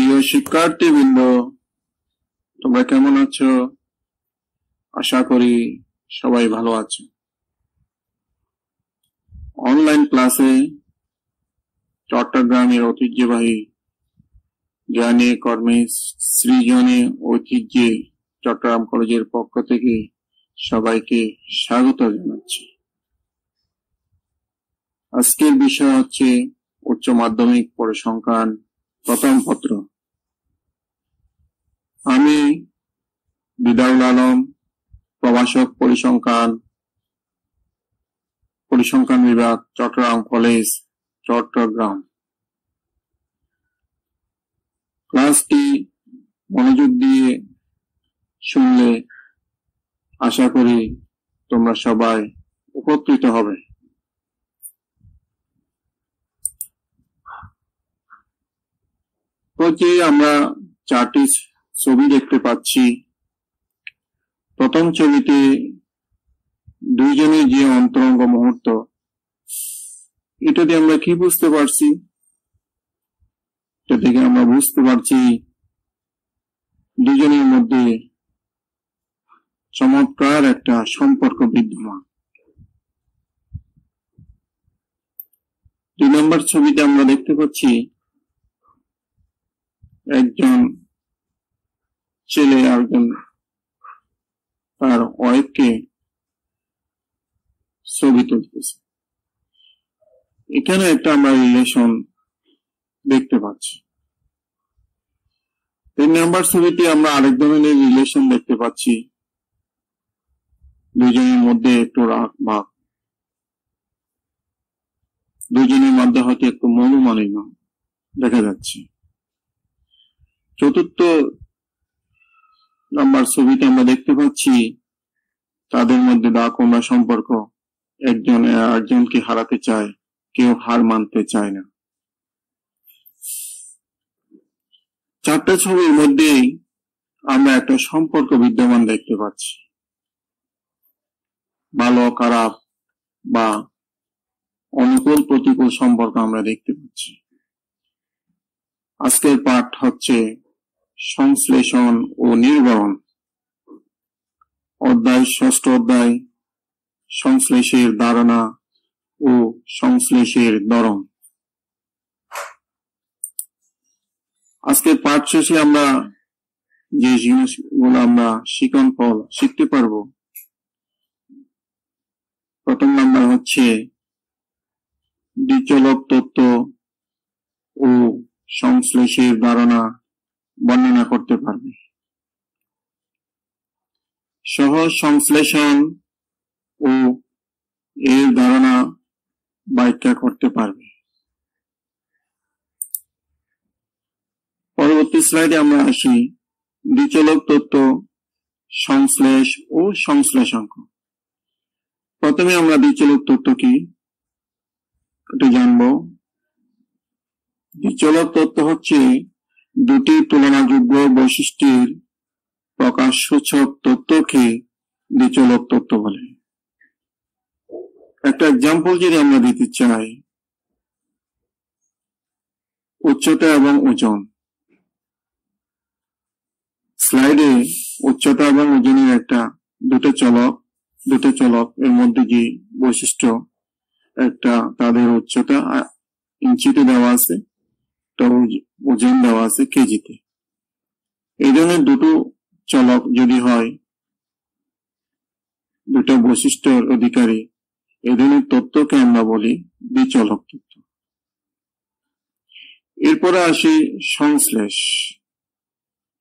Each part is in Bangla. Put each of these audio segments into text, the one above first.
প্রিয় শিক্ষার্থীবৃন্দ তোমরা কেমন আছো? আশা করি সবাই ভালো আছো। অনলাইন ক্লাসে চট্টগ্রামের ঐতিহ্যবাহী জ্ঞানে, কর্মে, সৃজনে, ঐতিহ্যে চট্টগ্রাম কলেজের পক্ষ থেকে সবাইকে স্বাগত জানাচ্ছি। আজকের বিষয় হচ্ছে উচ্চ মাধ্যমিক পরিসংখ্যান প্রথম পত্র আমি বিদাউল আলম, প্রভাষক পরিসংখ্যান পরিসংখ্যান বিভাগ, চট্টগ্রাম কলেজ, চট্টগ্রাম। ক্লাসটি মনোযোগ দিয়ে শুনলে আশা করি তোমরা সবাই উপকৃত হবে। যে আমরা চারটি ছবি দেখতে পাচ্ছি। প্রথম ছবিতে দুইজনের যে অন্তরঙ্গ মুহূর্ত এটা দিয়ে আমরা কি বুঝতে পারছি? এটা থেকে আমরা বুঝতে পারছি দুজনের মধ্যে চমৎকার একটা সম্পর্ক বিদ্যমান। দুই নম্বর ছবিতে আমরা দেখতে পাচ্ছি একজন ছেলে একজন তার ওয়াইফকে ছবি তুলতেছে। এখানে একটা আমরা রিলেশন দেখতে পাচ্ছি। তিন নাম্বার ছবিতে আমরা আরেক ধরনের রিলেশন দেখতে পাচ্ছি। দুজনের মধ্যে একটু রাগ ভাগ দুজনের মধ্যে হয়তো একটু মনোমালিন্য দেখা যাচ্ছে। চতুর্থ নাম্বার ছবিতে আমরা দেখতে পাচ্ছি, তাদের মধ্যে দা কমা সম্পর্ক। একজন আরেকজনকে হারাতে চায়, কেউ হার মানতে চায় না। চারটা ছবির মধ্যেই আমরা একটা সম্পর্ক বিদ্যমান দেখতে পাচ্ছি। ভালো, খারাপ বা অনুকূল, প্রতিকূল সম্পর্ক আমরা দেখতে পাচ্ছি। আজকের পাঠ হচ্ছে সংশ্লেষণ ও নির্বরণ অধ্যায়, ষষ্ঠ অধ্যায়, সংশ্লেষের ধারণা ও সংশ্লেষের দরম আজকের পাঠ শেষে আমরা যে জিনিসগুলো আমরা শিকন ফল শিখতে পারব, প্রথম নাম্বার হচ্ছে দ্বিচলক তত্ত্ব ও সংশ্লেষের ধারণা বর্ণনা করতে পারবে। সহজ সংশ্লেষণ ও এর ধারণা ব্যাখ্যা করতে পারবে। পরবর্তী স্লাইডে আমরা আসি দ্বিচলক তত্ত্ব, সংশ্লেষ ও সংশ্লেষাঙ্ক। প্রথমে আমরা দ্বিচলক তত্ত্ব কি এটা জানব। দ্বিচলক তত্ত্ব হচ্ছে দুটি তুলনাযোগ্য বৈশিষ্ট্যের প্রকাশ সূচক তত্ত্বকে দ্বিচলক তত্ত্ব বলে। একটা এক্সাম্পল যদি আমরা দিতে চাই, উচ্চতা এবং ওজন। স্লাইডে উচ্চতা এবং ওজনের একটা দুটো চলক দুটো চলক এর মধ্যে যে বৈশিষ্ট্য, একটা তাদের উচ্চতা ইঞ্চিতে দেওয়া আছে ওজন দেওয়া আছে কেজিতে। এই ধরনের দুটো চলক যদি হয়, দুটো বৈশিষ্ট্যের অধিকারী, এই ধরনের তত্ত্বকে আমরা বলি বিচলক তত্ত্ব। এরপরে আসি সংশ্লেষ।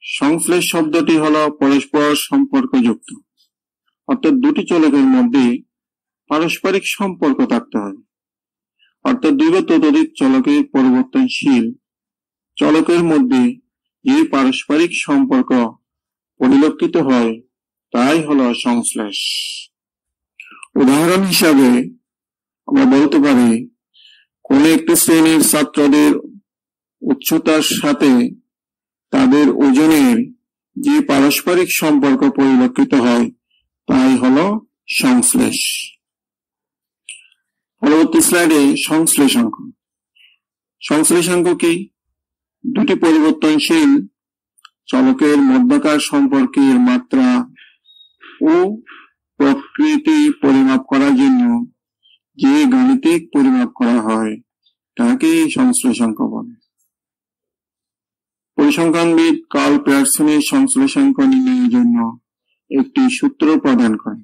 সংশ্লেষ শব্দটি হল পরস্পর সম্পর্কযুক্ত। অর্থাৎ দুটি চলকের মধ্যে পারস্পরিক সম্পর্ক থাকতে হয়। অর্থাৎ দুই বা ততোধিক চলকের পরিবর্তনশীল চলকের মধ্যে যে পারস্পরিক সম্পর্ক পরিলক্ষিত হয়, তাই হল সংশ্লেষ। উদাহরণ হিসাবে আমরা বলতে পারি, কোন একটি শ্রেণির ছাত্রদের উচ্চতার সাথে তাদের ওজনের যে পারস্পরিক সম্পর্ক পরিলক্ষিত হয়, তাই হল সংশ্লেষ। পরবর্তী স্লাইডে সংশ্লেষাঙ্ক। সংশ্লেষাঙ্ক কি? দুটি পরিবর্তনশীল চলকের মধ্যকার সম্পর্কের মাত্রা ও প্রকৃতি পরিমাপ করার জন্য যে গাণিতিক পরিমাপ করা হয়, তাকে সংশ্লেষাঙ্ক বলে পরিসংখ্যানবিদ কার্ল পেয়ারসনের সংশ্লেষাঙ্ক নির্ণয়ের জন্য একটি সূত্র প্রদান করে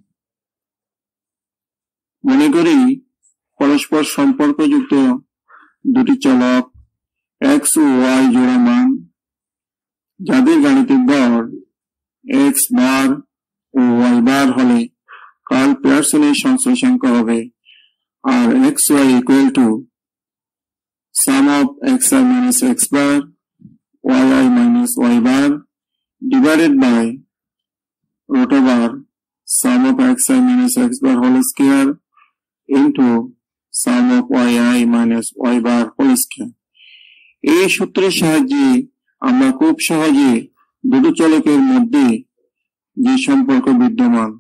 মনে করি, পরস্পর সম্পর্কযুক্ত দুটি চলক এক্স ও ওয়াই জোড়া মান যাদের গাণিতিক গড় এক্স বার ও ওয়াই বার হলে কার্ল পেয়ারসনের সংশ্লেষাঙ্ক হবে আর X Y equal to sum of xi minus x bar yi minus y bar divided by root over sum of xi minus x bar whole square into sum of yi minus y bar whole square এই সূত্রের সাহায্যে আমরা খুব সহজে দুটো চলকের মধ্যে যে সম্পর্ক বিদ্যমান,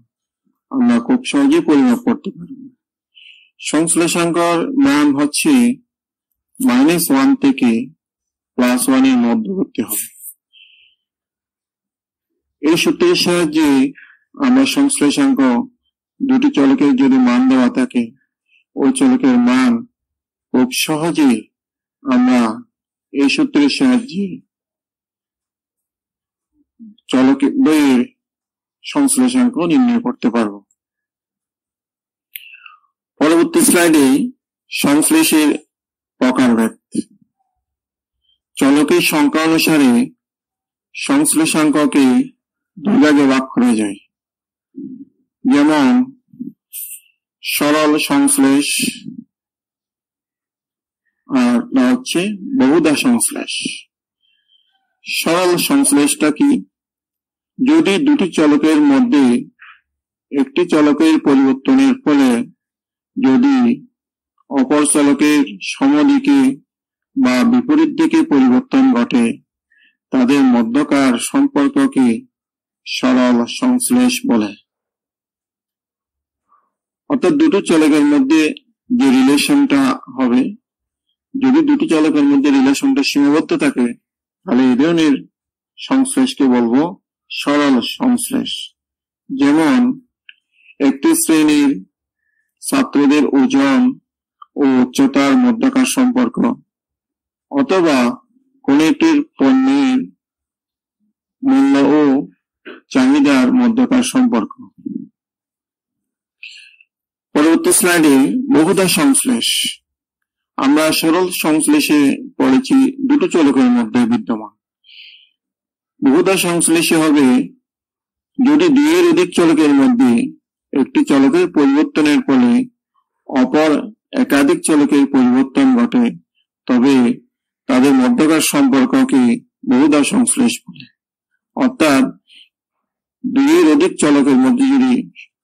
আমরা খুব সহজে পরিমাপ করতে পারব। সংশ্লেষাঙ্কর মান হচ্ছে মাইনাস ওয়ান থেকে প্লাস ওয়ানের মধ্যবর্তী হবে। এই সূত্রের সাহায্যে আমরা সংশ্লেষাঙ্ক দুটি চলকের যদি মান দেওয়া থাকে, ওই চলকের মান খুব সহজে আমরা এই সূত্রের সাহায্যে চলকের সংশ্লেষাঙ্ক নির্ণয় করতে পারব। পরবর্তী স্লাইডে সংশ্লেষের প্রকারভেদ। চলকের সংখ্যা অনুসারে সংশ্লেষাঙ্ককে দুই ভাগে ভাগ করা যায়। যেমন সরল সংশ্লেষ আর হচ্ছে বহুদা সংশ্লেষ। সরল সংশ্লেষটা কি? যদি দুটি চলকের মধ্যে একটি চলকের পরিবর্তনের ফলে যদি অপর চলকের সমদিকে বা বিপরীত দিকে পরিবর্তন ঘটে, তাদের মধ্যকার সম্পর্ককে সরল সংশ্লেষ বলে। অর্থাৎ দুটো চলকের মধ্যে যে রিলেশনটা হবে যদি দুটি চলকের মধ্যে রিলেশনটা সীমাবদ্ধ থাকে, তাহলে এই ধরনের সংশ্লেষকে বলব সরল সংশ্লেষ। যেমন, একটি শ্রেণির ছাত্রদের ওজন ও উচ্চতার মধ্যকার সম্পর্ক, অথবা কোন একটি পণ্যের মূল্য ও চাহিদার মধ্যকার সম্পর্ক। পরবর্তী স্লাইডে বহুদা সংশ্লেষ। আমরা সরল সংশ্লেষে পড়েছি দুটো চলকের মধ্যে বিদ্যমান। বহুদা সংশ্লেষে হবে যদি দুইয়ের অধিক চলকের মধ্যে একটি চলকের পরিবর্তনের ফলে অপর একাধিক চলকের পরিবর্তন ঘটে, তবে তাদের মধ্যকার সম্পর্ককে বহুদা সংশ্লেষ বলে। অর্থাৎ দুইয়ের অধিক চলকের মধ্যে যদি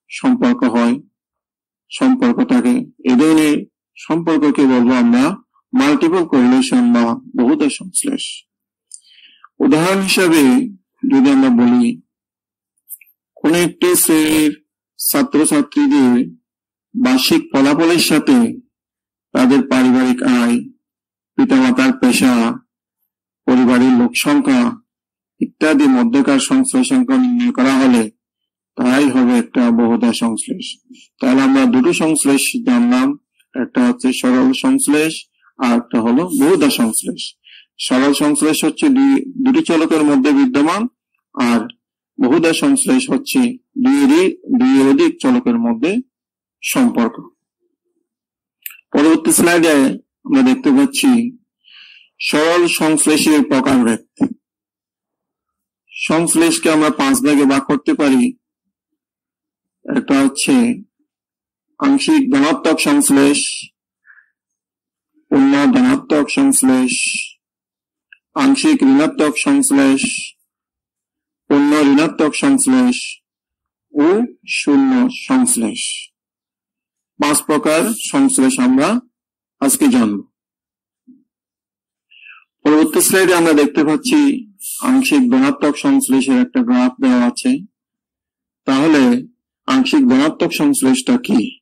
সম্পর্ক হয় সম্পর্ক থাকে এ ধরনের সম্পর্ককে বলব আমরা মাল্টিপল কোরিলেশন বা বহুদা সংশ্লেষ। উদাহরণ হিসাবে যদি আমরা বলি, কোন একটি শ্রেণির ছাত্রছাত্রীদের বার্ষিক ফলাফলের সাথে তাদের পারিবারিক আয়, পিতামাতার পেশা, পরিবারের লোক সংখ্যা ইত্যাদি মধ্যকার সংশ্লেষাঙ্ক নির্ণয় করা হলে তাই হবে একটা বহুদা সংশ্লেষ। তাহলে আমরা দুটো সংশ্লেষ জানলাম। একটা হচ্ছে সরল সংশ্লেষ আর একটা হলো বহুদা সংশ্লেষ। সরল সংশ্লেষ হচ্ছে দুটি চলকের মধ্যে বিদ্যমান আর বহুদা সংশ্লেষ হচ্ছে দুই দুই অধিক চলকের মধ্যে সম্পর্ক। পরবর্তী স্লাইডে আমরা দেখতে পাচ্ছি সরল সংশ্লেষের প্রকারভেদ সংশ্লেষকে আমরা পাঁচ ভাগে ভাগ করতে পারি। একটা হচ্ছে আংশিক ধনাত্মক সংশ্লেষ, পূর্ণ ধনাত্মক সংশ্লেষ, আংশিক ঋণাত্মক সংশ্লেষ, পূর্ণ ঋণাত্মক সংশ্লেষ ও শূন্য সংশ্লেষ। পাঁচ প্রকার সংশ্লেষ আমরা আজকে জানব। পরবর্তী স্লাইডে আমরা দেখতে পাচ্ছি আংশিক ধনাত্মক সংশ্লেষের একটা গ্রাফ দেওয়া আছে। তাহলে আংশিক ধনাত্মক সংশ্লেষটা কি?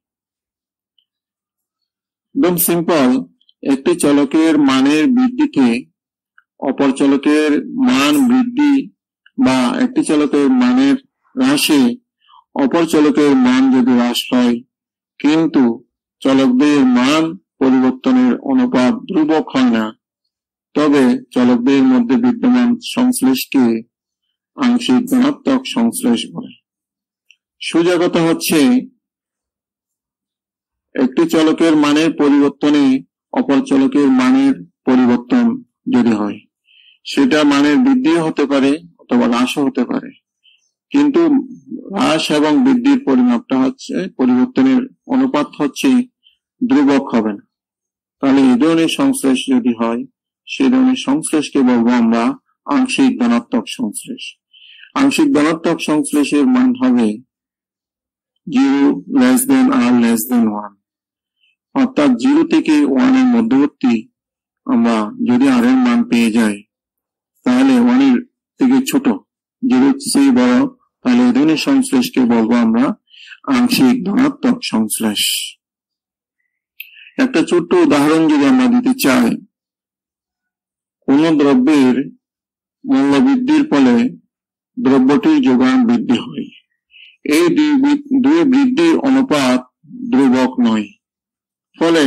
একদম সিম্পল একটি চলকের মানের বৃদ্ধিকে অপর চলকের মান বৃদ্ধি বা একটি চলকের মানের হ্রাসে অপর চলকের মান যদি হ্রাস হয়, কিন্তু চলকদের মান পরিবর্তনের অনুপাত ধ্রুবক হয় না। তবে চলকদের মধ্যে বিদ্যমান সংশ্লেষকে আংশিক ধনাত্মক সংশ্লেষ বলে। সোজা হচ্ছে একটি চলকের মানের পরিবর্তনে অপর চলকের মানের পরিবর্তন যদি হয়, সেটা মানের বৃদ্ধিও হতে পারে অথবা হ্রাসও হতে পারে। কিন্তু হ্রাস এবং বৃদ্ধির পরিমাপটা হচ্ছে, পরিবর্তনের অনুপাত হচ্ছে ধ্রুবক হবে না। তাহলে এই ধরনের সংশ্লেষ যদি হয় সেই ধরনের সংশ্লেষকে বলব আমরা আংশিক ধনাত্মক সংশ্লেষ। আংশিক ধনাত্মক সংশ্লেষের মান হবে zero less than r less than one অর্থাৎ জিরো থেকে ওয়ানের মধ্যবর্তী আমরা যদি আর এর মান পেয়ে যাই, তাহলে ওয়ানের থেকে ছোট, জিরো চেয়ে বড়, তাহলে ধরনের সংশ্লেষকে বলব আমরা আংশিক ধনাত্মক সংশ্লেষ। একটা ছোট্ট উদাহরণ যদি আমরা দিতে চাই, কোন দ্রব্যের মূল্য বৃদ্ধির ফলে দ্রব্যটির যোগান বৃদ্ধি হয়। এই দুই বৃদ্ধির অনুপাত ধ্রুবক নয়। ফলে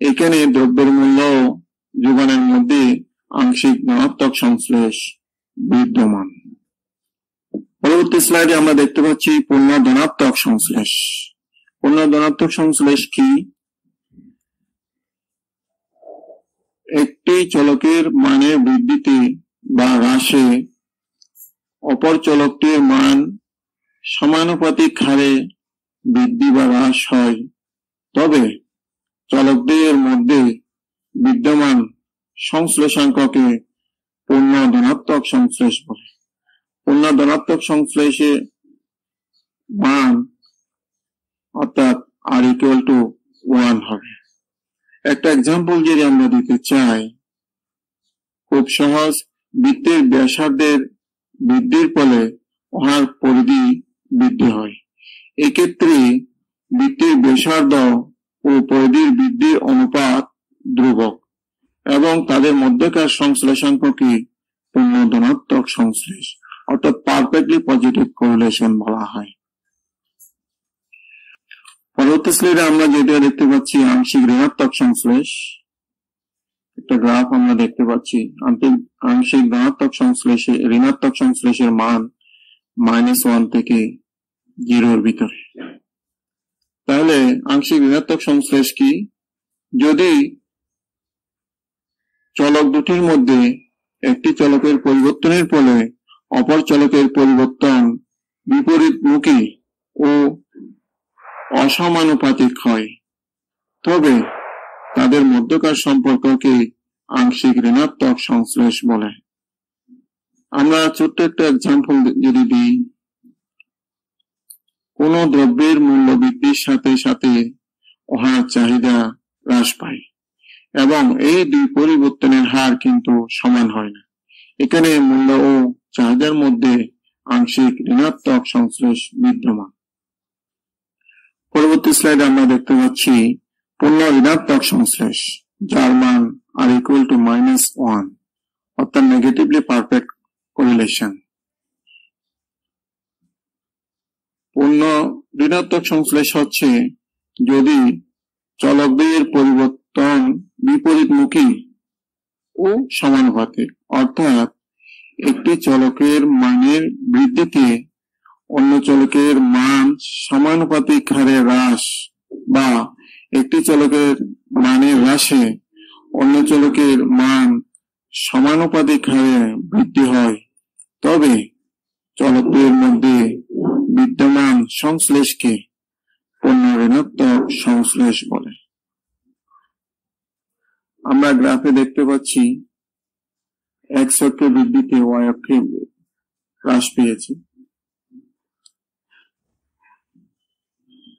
এখানে দ্রব্যের মূল্য যোগানের মধ্যে আংশিক ধনাত্মক সংশ্লেষ বিদ্যমান। পরবর্তী স্লাইডে আমরা দেখতে পাচ্ছি পূর্ণ ধনাত্মক সংশ্লেষ। পূর্ণ ধনাত্মক সংশ্লেষ কি? একটি চলকের মানের বৃদ্ধিতে বা হ্রাসে, অপর চলকটির মান সমানুপাতিক হারে বৃদ্ধি বা হ্রাস হয়। তবে চলকদের মধ্যে বিদ্যমান সংশ্লেষাঙ্ককে পূর্ণ ধনাত্মক সংশ্লেষ বলে। পূর্ণ ধনাত্মক সংশ্লেষে মান অর্থাৎ আর ইকুয়াল টু ওয়ান হবে। একটা এক্সাম্পল যদি আমরা দিতে চাই, খুব সহজ, বৃত্তের ব্যাসার্ধের বৃদ্ধির ফলে উহার পরিধি বৃদ্ধি হয়। এক্ষেত্রে বৃত্তের ব্যাসার্ধ ও পরিধির বৃদ্ধির অনুপাত ধ্রুবক এবং তাদের মধ্যকার সংশ্লেষাঙ্ককে পূর্ণ ধনাত্মক সংশ্লেষ, অর্থাৎ পারফেক্টলি পজিটিভ কোরিলেশন বলা হয়। পরবর্তী স্লাইডে আমরা যেটা দেখতে পাচ্ছি, আংশিক ঋণাত্মক সংশ্লেষ। একটা গ্রাফ আমরা দেখতে পাচ্ছি, আংশিক ধনাত্মক সংশ্লেষে, ঋণাত্মক সংশ্লেষের মান মাইনাস ওয়ান থেকে জিরোর ভিতরে। তাহলে আংশিক ঋণাত্মক সংশ্লেষ কি? যদি চলক দুটির মধ্যে একটি চলকের পরিবর্তনের ফলে অপর চলকের পরিবর্তন বিপরীতমুখী ও অসমানুপাতিক হয়, তবে তাদের মধ্যকার সম্পর্ককে আংশিক ঋণাত্মক সংশ্লেষ বলে। আমরা ছোট্ট একটা এক্সাম্পল যদি দিই। কোন দ্রব্যের মূল্য বৃদ্ধির সাথে সাথে উহার চাহিদা হ্রাস পায় এবং এই দুই পরিবর্তনের হার কিন্তু সমান হয় না। এখানে মূল্য ও চাহিদার মধ্যে আংশিক ঋণাত্মক সংশ্লেষ বিদ্যমান। পরবর্তী স্লাইডে আমরা দেখতে পাচ্ছি পূর্ণ ঋণাত্মক সংশ্লেষ, যার মান r equal to minus one অর্থাৎ নেগেটিভলি পারফেক্ট কোরিলেশন পূর্ণ ঋণাত্মক সংশ্লেষ হচ্ছে যদি চলকদের পরিবর্তন বিপরীতমুখী ও সমানুপাতিক। অর্থাৎ একটি চলকের মানের বৃদ্ধিতে অন্য চলকের মান সমানুপাতিক হারে হ্রাস বা একটি চলকের মানের হ্রাসে অন্য চলকের মান সমানুপাতিক হারে বৃদ্ধি হয়। তবে চলকদের মধ্যে বিদ্যমান সংশ্লেষকে পণ্য ঋণাত্মক সংশ্লেষ বলে। আমরা গ্রাফে দেখতে পাচ্ছি এক্স অক্ষে বৃদ্ধিতে ওয়াই অক্ষে হ্রাস পেয়েছে।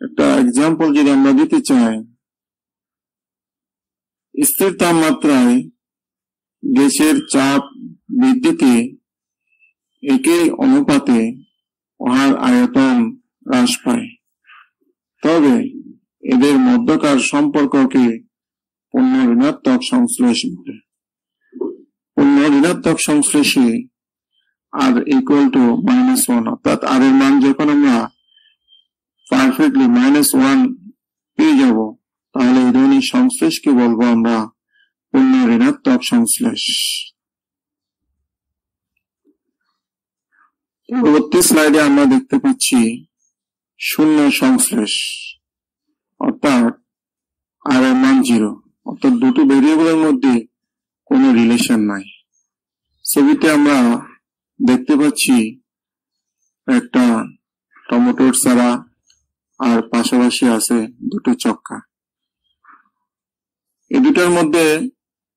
একটা এক্সাম্পল যদি আমরা দিতে চাই, স্থির তাপমাত্রায় গ্যাসের চাপ বৃদ্ধিতে একই অনুপাতে উহার আয়তন হ্রাস পায়। তবে এদের মধ্যকার সম্পর্ককে পূর্ণ ঋণাত্মক সংশ্লেষ বলে। পূর্ণ ঋণাত্মক সংশ্লেষে r equal to minus one অর্থাৎ আর এর মান যখন আমরা পারফেক্টলি মাইনাস ওয়ান পেয়ে যাব, তাহলে এই ধরনের সংশ্লেষকে বলব আমরা? পূর্ণ ঋণাত্মক সংশ্লেষ। পরবর্তী স্লাইডে আমরা দেখতে পাচ্ছি শূন্য সংশ্লেষ, অর্থাৎ আর এর মান জিরো অর্থাৎ দুটো ভেরিয়েবলের মধ্যে কোনো রিলেশন নাই। ছবিতে আমরা দেখতে পাচ্ছি একটা টমেটোর চারা, আর পাশাপাশি আছে দুটো চক্কা। এই দুটার মধ্যে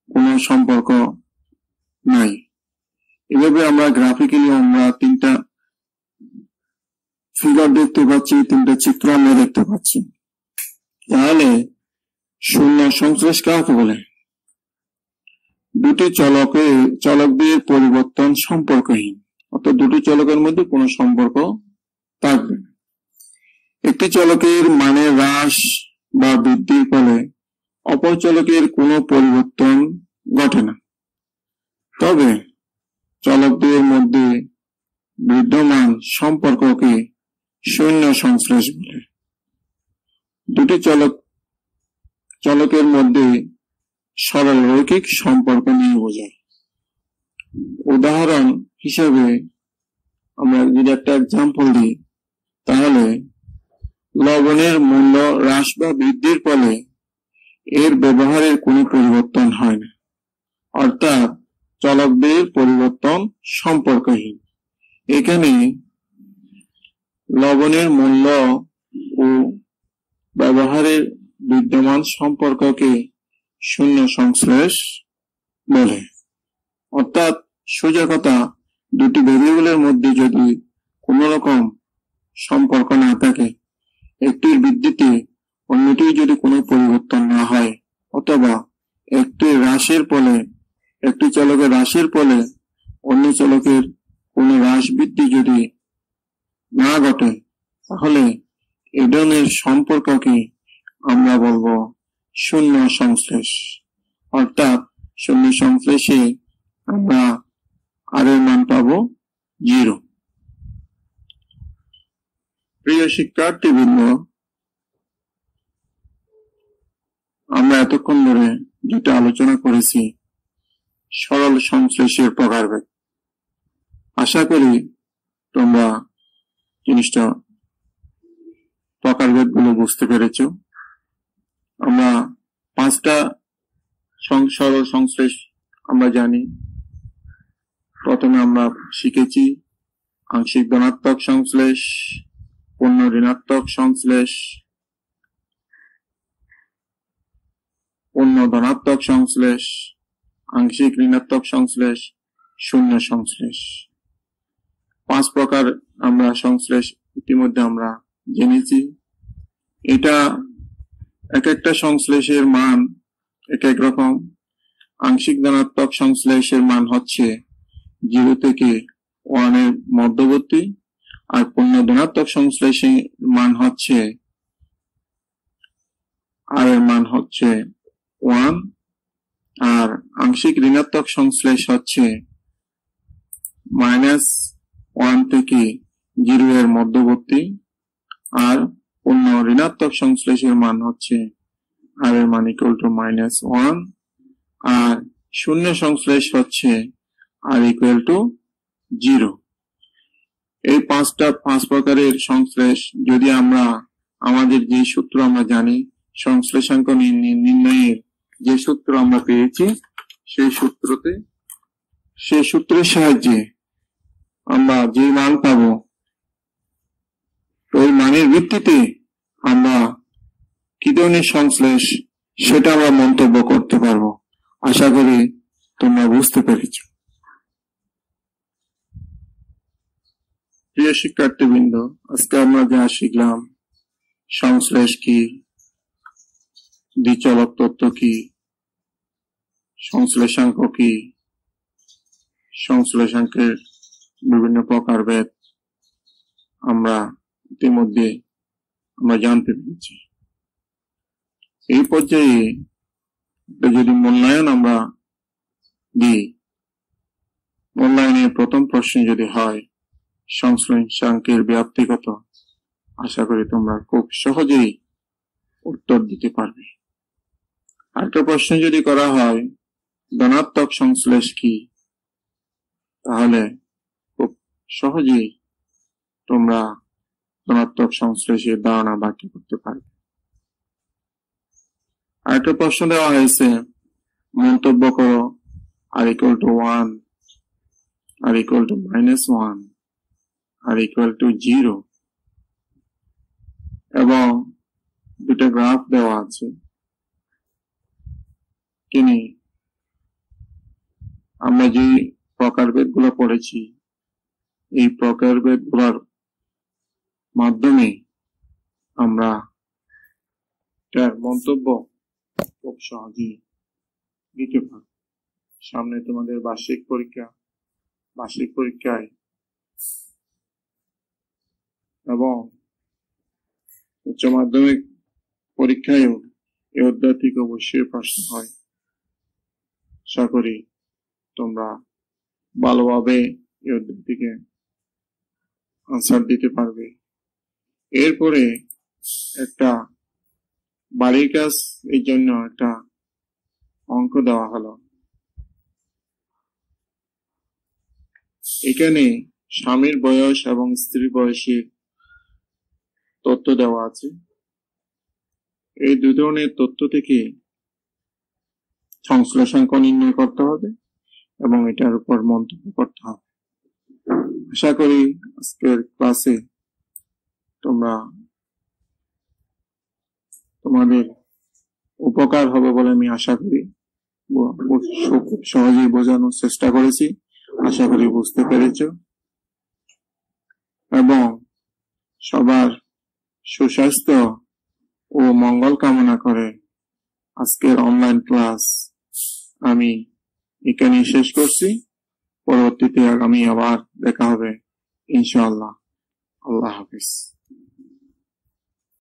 কোনো সম্পর্ক নাই। এভাবে আমরা গ্রাফিক্যালি আমরা তিনটা ফিগার দেখতে পাচ্ছি, তিনটা চিত্র আমরা দেখতে পাচ্ছি। তাহলে শূন্য সংশ্লেষ কাকে বলে? দুটি চলকে চলকদের পরিবর্তন সম্পর্কহীন, অর্থাৎ দুটি চলকের মধ্যে কোনো সম্পর্ক থাকবে একটি চলকের মানে হ্রাস বা বৃদ্ধির ফলে অপর চলকের কোনো পরিবর্তন ঘটে না। তবে চলকদের মধ্যে বিদ্যমান সম্পর্ককে শূন্য সংশ্লেষ বলে। দুটি চলক, চলকের মধ্যে সরল রৈখিক সম্পর্ক নিয়ে বোঝায়। উদাহরণ হিসেবে আমরা যদি একটা এক্সাম্পল দিই, তাহলে লবণের মূল্য হ্রাস বা বৃদ্ধির ফলে এর ব্যবহারের কোনো পরিবর্তন হয় না। অর্থাৎ চলকদের পরিবর্তন সম্পর্কহীন। এখানে লবণের মূল্য ও ব্যবহারের বিদ্যমান সম্পর্ককে শূন্য সংশ্লেষ বলে। অর্থাৎ সোজা কথা, দুটি ভেরিয়েবলের মধ্যে যদি কোন রকম সম্পর্ক না থাকে, একটির বৃদ্ধিতে অন্যটির যদি কোনো পরিবর্তন না হয়, অথবা একটি হ্রাসের ফলে একটি চলকের হ্রাসের ফলে অন্য চলকের কোনো হ্রাস বৃদ্ধি যদি না ঘটে, তাহলে এ ধরনের সম্পর্ককে আমরা বলব শূন্য সংশ্লেষ। অর্থাৎ শূন্য সংশ্লেষে আমরা আর এর মান পাবো জিরো প্রিয় শিক্ষার্থীবৃন্দ, আমরা এতক্ষণ ধরে যেটা আলোচনা করেছি সরল সংশ্লেষের প্রকারভেদ আশা করি তোমরা জিনিসটা প্রকারভেদগুলো বুঝতে পেরেছ। আমরা পাঁচটা সরল সংশ্লেষ আমরা জানি। প্রথমে আমরা শিখেছি আংশিক ধনাত্মক সংশ্লেষ, পূর্ণ ঋণাত্মক সংশ্লেষ, পূর্ণ ধনাত্মক সংশ্লেষ আংশিক ঋণাত্মক সংশ্লেষ শূন্য সংশ্লেষ। পাঁচ প্রকার আমরা সংশ্লেষ ইতিমধ্যে আমরা জেনেছি। এটা এক একটা সংশ্লেষের মান এক এক রকম। আংশিক ধনাত্মক সংশ্লেষের মান হচ্ছে জিরো থেকে ওয়ানের মধ্যবর্তী আর পূর্ণ ধনাত্মক সংশ্লেষের মান হচ্ছে আর এর মান হচ্ছে ওয়ান আর আংশিক ঋণাত্মক সংশ্লেষ হচ্ছে মাইনাস ওয়ান থেকে জিরো এর মধ্যবর্তী আর অন্য ঋণাত্মক সংশ্লেষের মান হচ্ছে আর এর মান ইকুয়াল টু মাইনাস ওয়ান আর শূন্য সংশ্লেষ হচ্ছে আর ইকুয়াল টু জিরো এই পাঁচটা, পাঁচ প্রকারের সংশ্লেষ যদি আমরা, আমাদের যে সূত্র আমরা জানি, সংশ্লেষাঙ্ক নির্ণয়- নির্ণয়ের যে সূত্র আমরা পেয়েছি, সেই সূত্রতে, সেই সূত্রের সাহায্যে আমরা যে মান পাবো, ওই মানের ভিত্তিতে আমরা কি ধরনের সংশ্লেষ সেটা আমরা মন্তব্য করতে পারব। আশা করি তোমরা বুঝতে পেরেছ। প্রিয় শিক্ষার্থীবৃন্দ, আজকে আমরা যা শিখলাম, সংশ্লেষ কি? দ্বিচলক তত্ত্ব কি? সংশ্লেষাঙ্ক কি? সংশ্লেষাঙ্কের বিভিন্ন প্রকারভেদ আমরা ইতিমধ্যে আমরা জানতে পেরেছি। এই পর্যায়ে যদি মূল্যায়ন আমরা দিই মূল্যায়নের প্রথম প্রশ্ন যদি হয়, সংশ্লেষাঙ্কের ব্যাপ্তি কত আশা করি তোমরা খুব সহজেই উত্তর দিতে পারবে। আরেকটা প্রশ্ন যদি করা হয়, ধনাত্মক সংশ্লেষ কি? তাহলে খুব সহজেই তোমরা ধনাত্মক সংশ্লেষের ধারণা ব্যাখ্যা করতে পারবে। আরেকটা প্রশ্ন দেওয়া হয়েছে, মন্তব্য করো r equal to one r equal to minus one r equal to zero এবং দুটো গ্রাফ দেওয়া আছে। তিনি আমরা যে প্রকারভেদগুলো পড়েছি, এই প্রকারভেদগুলার মাধ্যমে আমরা তার মন্তব্য খুব সহজেই দিতে পারব। সামনে তোমাদের বার্ষিক পরীক্ষা, বার্ষিক পরীক্ষায় এবং উচ্চ মাধ্যমিক পরীক্ষায়ও এই অধ্যায় থেকে অবশ্যই প্রশ্ন হয়। আশা করি তোমরা ভালোভাবে থেকে আনসার দিতে পারবে। এরপরে একটা বাড়ির কাজ এই জন্য একটা অঙ্ক দেওয়া হলো। এখানে স্বামীর বয়স এবং স্ত্রীর বয়সের তথ্য দেওয়া আছে। এই দুই ধরনের তথ্য থেকে সংশ্লেষাঙ্ক নির্ণয় করতে হবে এবং এটার উপর মন্তব্য করতে হবে। আশা করি আজকের ক্লাসে তোমরা তোমাদের উপকার হবে বলে আমি আশা করি। সহজেই বোঝানোর চেষ্টা করেছি। আশা করি বুঝতে পেরেছ। এবং সবার সুস্বাস্থ্য ও মঙ্গল কামনা করে আজকের অনলাইন ক্লাস আমি এখানে শেষ করছি। পরবর্তীতে আগামী আবার দেখা হবে ইনশাআল্লাহ। আল্লাহ হাফিজ।